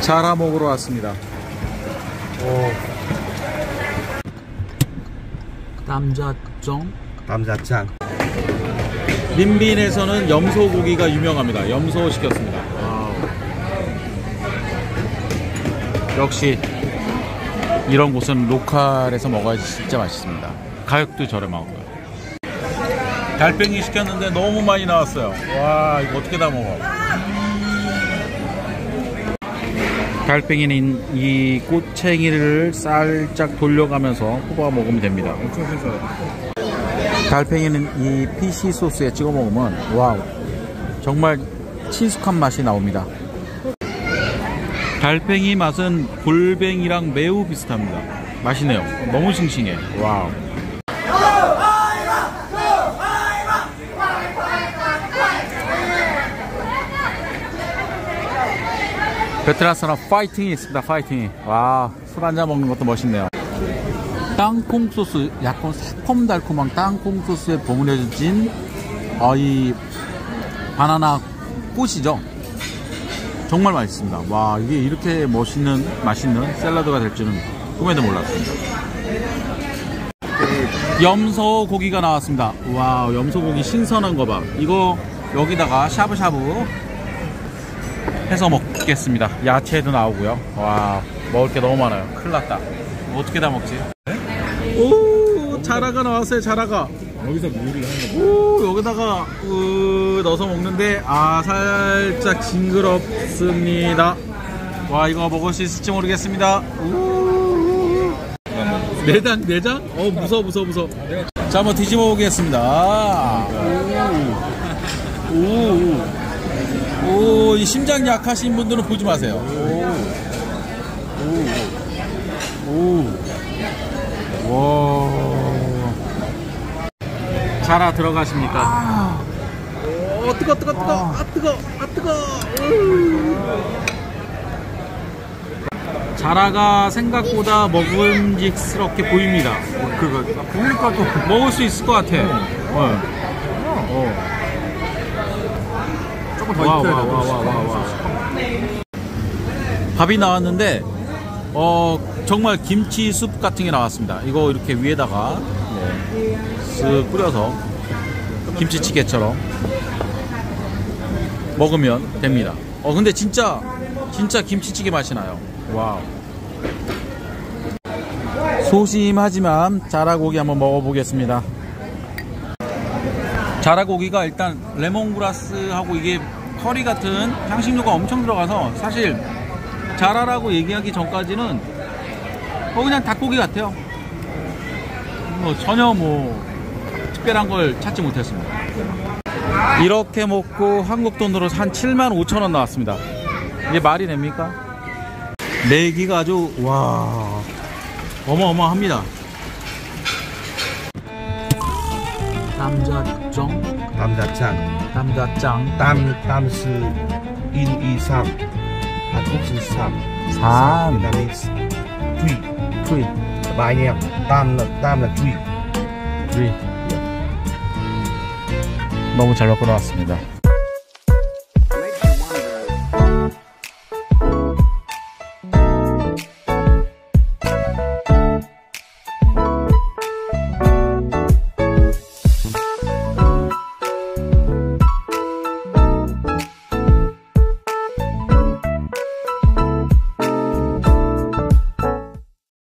자라 먹으러 왔습니다. 남자정 남자짱 닌빈에서는 염소 고기가 유명합니다. 염소 시켰습니다. Wow. 역시 이런 곳은 local에서 먹어야지 진짜 맛있습니다. 가격도 저렴하고요. 달팽이 시켰는데 너무 많이 나왔어요. 와 이거 어떻게 다 먹어? 달팽이는 이 꼬챙이를 살짝 돌려가면서 뽑아 먹으면 됩니다. 엄청 달팽이는 이 fish sauce에 찍어 먹으면 wow 정말 친숙한 맛이 나옵니다. 달팽이 맛은 골뱅이랑 매우 비슷합니다. 맛있네요. 너무 싱싱해. Wow. 베트남 사람 파이팅이 있습니다. 파이팅. 와, 술 한잔 먹는 것도 멋있네요. 땅콩 소스, 약간 새콤달콤한 땅콩 소스에 버무려진 어, 이 바나나 꽃이죠. 정말 맛있습니다. 와, 이게 이렇게 멋있는, 맛있는 샐러드가 될 줄은 꿈에도 몰랐습니다. 염소 고기가 나왔습니다. 와, 염소 고기 신선한 거 봐. 이거 여기다가 샤브샤브 해서 먹겠습니다. 야채도 나오고요. 와, 먹을 게 너무 많아요. 큰일 났다. 어떻게 다 먹지? 오, 자라가 나왔어요, 자라가. 여기서 무리를 하는 거 오, 여기다가 으, 넣어서 먹는데 아 살짝 징그럽습니다. 와 이거 먹을 수 있을지 모르겠습니다. 우. 내장 내장? 어 무서워 무서워 무서워. 자 한번 뒤집어 보겠습니다. 오, 오, 이 심장 약하신 분들은 보지 마세요. 오, 오, 오, 와. 자라 들어가십니까? 오, 뜨거, 뜨거, 뜨거, 아, 뜨거, 아, 뜨거. 자라가 생각보다 먹음직스럽게 보입니다. 그거 보니까 또 먹을 수 있을 것 같아. 어. 어. 조금 더 와, 익혀야 와, 돼 와, 와, 와, 와. 밥이 나왔는데, 어, 정말 김치 숲 같은 게 나왔습니다. 이거 이렇게 위에다가, 네, 쓱 뿌려서, 김치찌개처럼 먹으면 됩니다. 어, 근데 진짜, 진짜 김치찌개 맛이 나요. Wow. 소심하지만 자라고기 한번 먹어보겠습니다. 자라고기가 일단 레몬그라스하고 이게 커리 같은 향신료가 엄청 들어가서 사실 자라라고 얘기하기 전까지는 뭐 그냥 닭고기 같아요. 뭐 전혀 뭐 특별한 걸 찾지 못했습니다. 이렇게 먹고 한국 돈으로 한 7만 5천 원 나왔습니다. 이게 말이 됩니까? 내기가 아주 와 어마어마합니다. 남자정 남자짱 남자짱 땀 땀스 1, 2, 3 한국是 3 3 그다음에 3 트윗 많이 땀 땀은 3 트윗 너무 잘 먹고 나왔습니다.